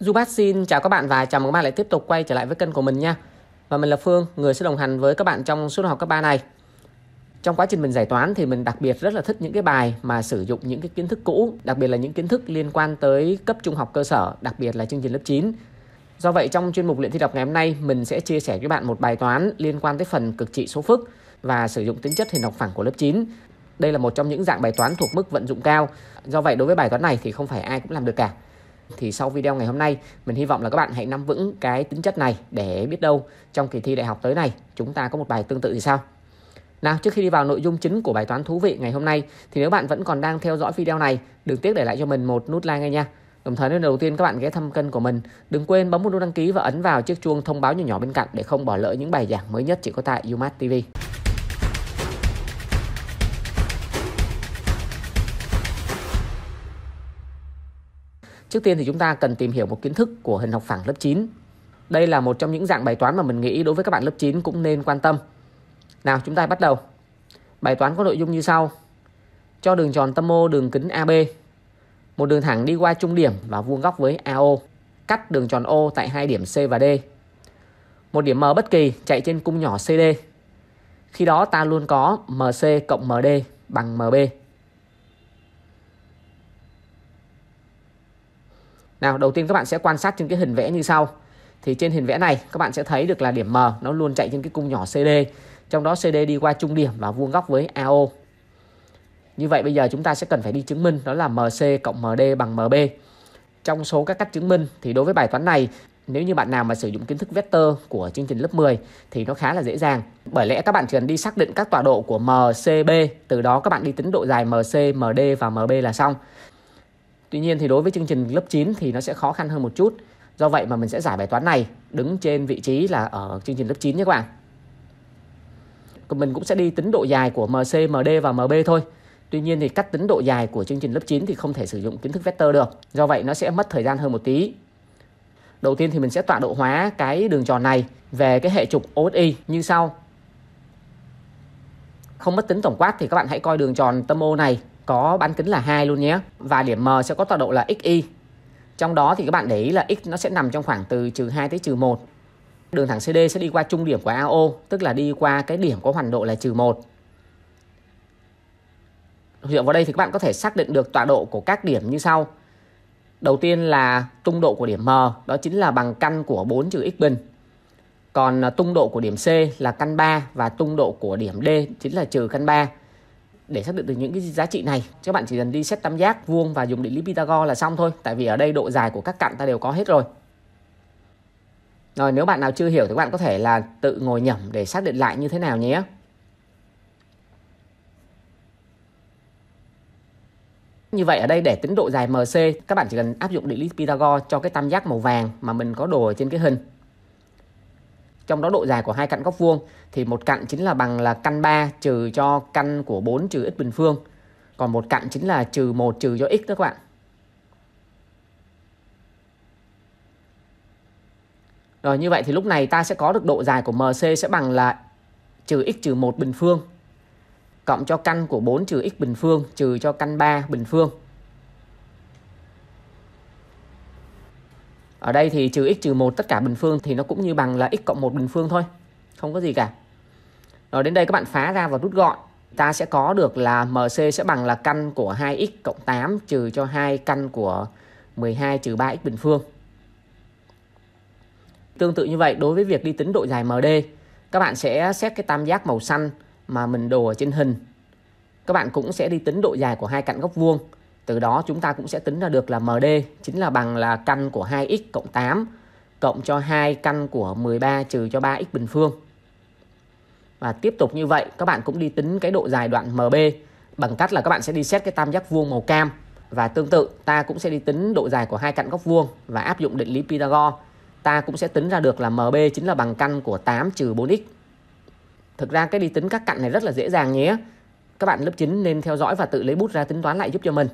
Zubat xin chào các bạn và chào mừng các bạn lại tiếp tục quay trở lại với kênh của mình nha. Và mình là Phương, người sẽ đồng hành với các bạn trong suốt học cấp 3 này. Trong quá trình mình giải toán thì mình đặc biệt rất là thích những cái bài mà sử dụng những cái kiến thức cũ, đặc biệt là những kiến thức liên quan tới cấp trung học cơ sở, đặc biệt là chương trình lớp 9. Do vậy trong chuyên mục luyện thi đọc ngày hôm nay mình sẽ chia sẻ với bạn một bài toán liên quan tới phần cực trị số phức và sử dụng tính chất hình học phẳng của lớp 9. Đây là một trong những dạng bài toán thuộc mức vận dụng cao. Do vậy đối với bài toán này thì không phải ai cũng làm được cả thì sau video ngày hôm nay mình hy vọng là các bạn hãy nắm vững cái tính chất này để biết đâu trong kỳ thi đại học tới này chúng ta có một bài tương tự thì sao nào trước khi đi vào nội dung chính của bài toán thú vị ngày hôm nay thì nếu bạn vẫn còn đang theo dõi video này đừng tiếc để lại cho mình một nút like ngay nha Đồng thời nếu đầu tiên các bạn ghé thăm kênh của mình, đừng quên bấm một nút đăng ký và ấn vào chiếc chuông thông báo nhỏ nhỏ bên cạnh để không bỏ lỡ những bài giảng mới nhất chỉ có tại UMass TV. Trước tiên thì chúng ta cần tìm hiểu một kiến thức của hình học phẳng lớp 9. Đây là một trong những dạng bài toán mà mình nghĩ đối với các bạn lớp 9 cũng nên quan tâm. Nào, chúng ta bắt đầu. Bài toán có nội dung như sau. Cho đường tròn tâm O đường kính AB. Một đường thẳng đi qua trung điểm và vuông góc với AO. Cắt đường tròn O tại hai điểm C và D. Một điểm M bất kỳ, chạy trên cung nhỏ CD. Khi đó ta luôn có MC cộng MD bằng MB. Nào đầu tiên các bạn sẽ quan sát trên cái hình vẽ như sau. Thì trên hình vẽ này các bạn sẽ thấy được là điểm M nó luôn chạy trên cái cung nhỏ CD. Trong đó CD đi qua trung điểm và vuông góc với AO. Như vậy bây giờ chúng ta sẽ cần phải đi chứng minh đó là MC cộng MD bằng MB. Trong số các cách chứng minh thì đối với bài toán này nếu như bạn nào mà sử dụng kiến thức vector của chương trình lớp 10 thì nó khá là dễ dàng. Bởi lẽ các bạn chỉ cần đi xác định các tọa độ của MCB, từ đó các bạn đi tính độ dài MC, MD và MB là xong. Tuy nhiên thì đối với chương trình lớp 9 thì nó sẽ khó khăn hơn một chút. Do vậy mà mình sẽ giải bài toán này đứng trên vị trí là ở chương trình lớp 9 nhé các bạn. Còn mình cũng sẽ đi tính độ dài của MC, MD và MB thôi. Tuy nhiên thì cách tính độ dài của chương trình lớp 9 thì không thể sử dụng kiến thức vector được. Do vậy nó sẽ mất thời gian hơn một tí. Đầu tiên thì mình sẽ tọa độ hóa cái đường tròn này về cái hệ trục OSI như sau. Không mất tính tổng quát thì các bạn hãy coi đường tròn tâm O này có bán kính là 2 luôn nhé. Và điểm M sẽ có tọa độ là XY. Trong đó thì các bạn để ý là X nó sẽ nằm trong khoảng từ trừ 2 tới trừ 1. Đường thẳng CD sẽ đi qua trung điểm của AO, tức là đi qua cái điểm có hoành độ là trừ 1. Dựa vào đây thì các bạn có thể xác định được tọa độ của các điểm như sau. Đầu tiên là tung độ của điểm M, đó chính là bằng căn của 4 trừ x bình. Còn à, tung độ của điểm C là căn 3 và tung độ của điểm D chính là trừ căn 3 để xác định được những cái giá trị này. Các bạn chỉ cần đi xét tam giác, vuông và dùng định lý Pythagore là xong thôi. Tại vì ở đây độ dài của các cạnh ta đều có hết rồi. Rồi, nếu bạn nào chưa hiểu thì các bạn có thể là tự ngồi nhẩm để xác định lại như thế nào nhé. Như vậy ở đây để tính độ dài MC các bạn chỉ cần áp dụng định lý Pythagore cho cái tam giác màu vàng mà mình có đồ ở trên cái hình trong đó độ dài của hai cạnh góc vuông thì một cạnh chính là bằng là căn 3 trừ cho căn của 4 trừ x bình phương. Còn một cạnh chính là trừ 1 trừ cho x đó các bạn. Rồi như vậy thì lúc này ta sẽ có được độ dài của MC sẽ bằng là trừ x trừ 1 bình phương cộng cho căn của 4 trừ x bình phương trừ cho căn 3 bình phương. Ở đây thì trừ x trừ 1 tất cả bình phương thì nó cũng như bằng là x cộng 1 bình phương thôi. Không có gì cả. Rồi đến đây các bạn phá ra và rút gọn. Ta sẽ có được là MC sẽ bằng là căn của 2x cộng 8 trừ cho 2 căn của 12 trừ 3x bình phương. Tương tự như vậy đối với việc đi tính độ dài MD, các bạn sẽ xét cái tam giác màu xanh mà mình đồ ở trên hình. Các bạn cũng sẽ đi tính độ dài của hai cạnh góc vuông. Từ đó chúng ta cũng sẽ tính ra được là MD chính là bằng là căn của 2x cộng 8 cộng cho 2 căn của 13 trừ cho 3x bình phương. Và tiếp tục như vậy, các bạn cũng đi tính cái độ dài đoạn MB bằng cách là các bạn sẽ đi xét cái tam giác vuông màu cam và tương tự, ta cũng sẽ đi tính độ dài của hai cạnh góc vuông và áp dụng định lý Pythagore. Ta cũng sẽ tính ra được là MB chính là bằng căn của 8 trừ 4x. Thực ra cái đi tính các cạnh này rất là dễ dàng nhé. Các bạn lớp 9 nên theo dõi và tự lấy bút ra tính toán lại giúp cho mình.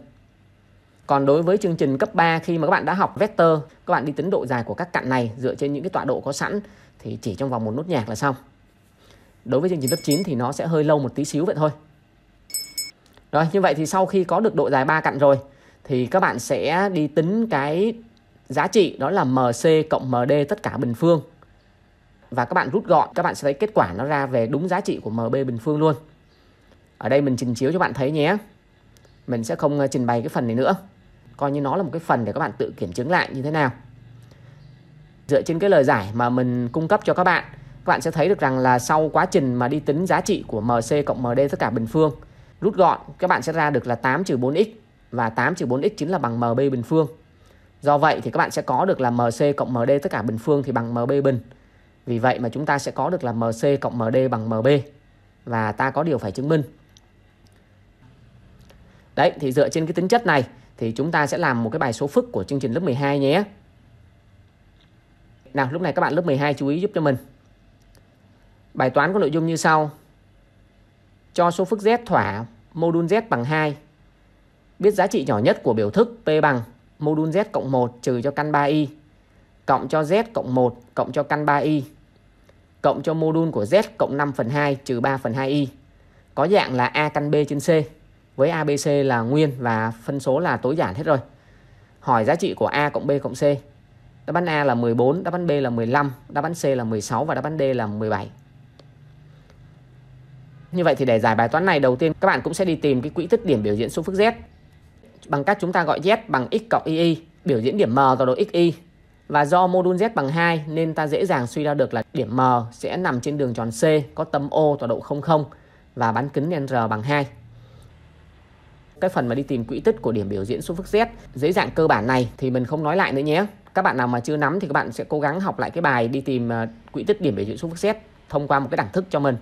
Còn đối với chương trình cấp 3 khi mà các bạn đã học vector, các bạn đi tính độ dài của các cạnh này dựa trên những cái tọa độ có sẵn thì chỉ trong vòng một nốt nhạc là xong. Đối với chương trình lớp 9 thì nó sẽ hơi lâu một tí xíu vậy thôi. Rồi, như vậy thì sau khi có được độ dài ba cạnh rồi thì các bạn sẽ đi tính cái giá trị đó là MC cộng MD tất cả bình phương. Và các bạn rút gọn, các bạn sẽ thấy kết quả nó ra về đúng giá trị của MB bình phương luôn. Ở đây mình trình chiếu cho bạn thấy nhé. Mình sẽ không trình bày cái phần này nữa. Coi như nó là một cái phần để các bạn tự kiểm chứng lại như thế nào. Dựa trên cái lời giải mà mình cung cấp cho các bạn, các bạn sẽ thấy được rằng là sau quá trình mà đi tính giá trị của MC cộng MD tất cả bình phương, rút gọn các bạn sẽ ra được là 8 trừ 4x và 8 trừ 4x chính là bằng MB bình phương. Do vậy thì các bạn sẽ có được là MC cộng MD tất cả bình phương thì bằng MB bình. Vì vậy mà chúng ta sẽ có được là MC cộng MD bằng MB. Và ta có điều phải chứng minh. Đấy, thì dựa trên cái tính chất này thì chúng ta sẽ làm một cái bài số phức của chương trình lớp 12 nhé. Nào, lúc này các bạn lớp 12 chú ý giúp cho mình. Bài toán có nội dung như sau. Cho số phức z thỏa mô đun z bằng 2. Biết giá trị nhỏ nhất của biểu thức P bằng mô đun z cộng 1 trừ cho căn 3y cộng cho z cộng 1 cộng cho căn 3y cộng cho mô đun của z cộng 5 phần 2 trừ 3 phần 2y có dạng là a căn b trên c với abc là nguyên và phân số là tối giản hết rồi. Hỏi giá trị của a cộng b cộng c. Đáp án a là 14 đáp án b là 15 đáp án c là 16 và đáp án d là 17 như vậy thì để giải bài toán này, đầu tiên các bạn cũng sẽ đi tìm cái quỹ tích điểm biểu diễn số phức z. Bằng cách chúng ta gọi z bằng x cộng y biểu diễn điểm m tọa độ xy và do modul z bằng 2 nên ta dễ dàng suy ra được là điểm m sẽ nằm trên đường tròn C, có tâm O tọa độ 00 và bán kính R bằng 2. Cái phần mà đi tìm quỹ tích của điểm biểu diễn số phức z dưới dạng cơ bản này thì mình không nói lại nữa nhé. Các bạn nào mà chưa nắm thì các bạn sẽ cố gắng học lại cái bài đi tìm ờ, quỹ tích điểm biểu diễn số phức z thông qua một cái đẳng thức cho mình.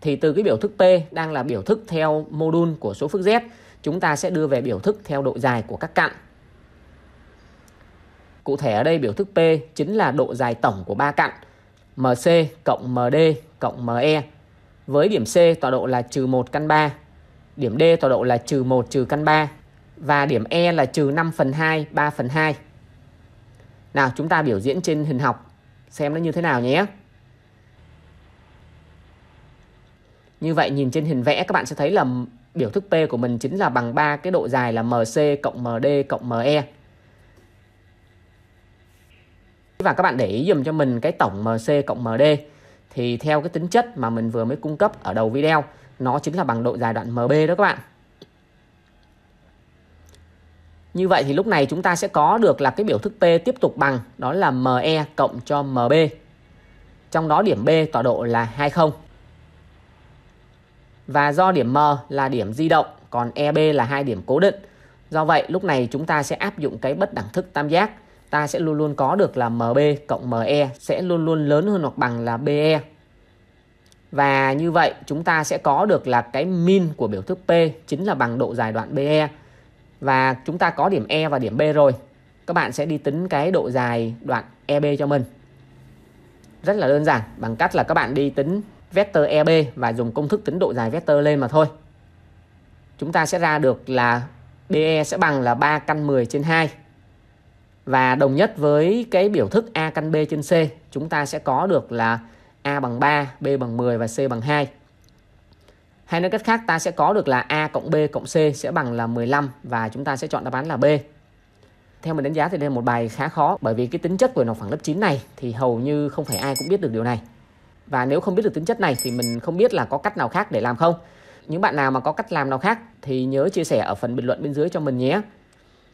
thì từ cái biểu thức P đang là biểu thức theo module của số phức Z, chúng ta sẽ đưa về biểu thức theo độ dài của các cạnh. Cụ thể ở đây biểu thức P chính là độ dài tổng của ba cạnh MC cộng MD cộng ME với điểm C tọa độ là trừ 1 căn 3, điểm D tọa độ là trừ 1 trừ căn 3 và điểm E là trừ 5 phần 2, 3 phần 2. Nào chúng ta biểu diễn trên hình học xem nó như thế nào nhé. Như vậy nhìn trên hình vẽ các bạn sẽ thấy là biểu thức P của mình chính là bằng 3 cái độ dài là MC cộng MD cộng ME. Và các bạn để ý dùm cho mình cái tổng MC cộng MD thì theo cái tính chất mà mình vừa mới cung cấp ở đầu video nó chính là bằng độ dài đoạn MB đó các bạn. Như vậy thì lúc này chúng ta sẽ có được là cái biểu thức P tiếp tục bằng đó là ME cộng cho MB. Trong đó điểm B tọa độ là 20. Và do điểm M là điểm di động, còn EB là hai điểm cố định. Do vậy, lúc này chúng ta sẽ áp dụng cái bất đẳng thức tam giác. Ta sẽ luôn luôn có được là MB cộng ME sẽ luôn luôn lớn hơn hoặc bằng là BE. Và như vậy, chúng ta sẽ có được là cái min của biểu thức P chính là bằng độ dài đoạn BE. Và chúng ta có điểm E và điểm B rồi. Các bạn sẽ đi tính cái độ dài đoạn EB cho mình. Rất là đơn giản, bằng cách là các bạn đi tính vector EB và dùng công thức tính độ dài vector lên mà thôi. Chúng ta sẽ ra được là BE sẽ bằng là 3 căn 10 trên 2. Và đồng nhất với cái biểu thức A căn B trên C, chúng ta sẽ có được là A bằng 3, B bằng 10 và C bằng 2. Hay nói cách khác ta sẽ có được là A cộng B cộng C sẽ bằng là 15 và chúng ta sẽ chọn đáp án là B. Theo mình đánh giá thì đây là một bài khá khó bởi vì cái tính chất của học phẳng lớp 9 này thì hầu như không phải ai cũng biết được điều này. Và nếu không biết được tính chất này thì mình không biết là có cách nào khác để làm không. Những bạn nào mà có cách làm nào khác thì nhớ chia sẻ ở phần bình luận bên dưới cho mình nhé.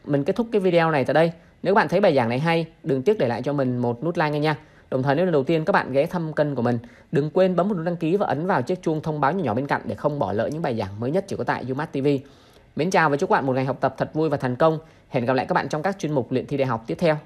Mình kết thúc cái video này tại đây. Nếu bạn thấy bài giảng này hay, đừng tiếc để lại cho mình một nút like ngay nha. Đồng thời nếu lần đầu tiên các bạn ghé thăm kênh của mình, đừng quên bấm một nút đăng ký và ấn vào chiếc chuông thông báo nhỏ nhỏ bên cạnh để không bỏ lỡ những bài giảng mới nhất chỉ có tại UMass TV. Mến chào và chúc các bạn một ngày học tập thật vui và thành công. Hẹn gặp lại các bạn trong các chuyên mục luyện thi đại học tiếp theo.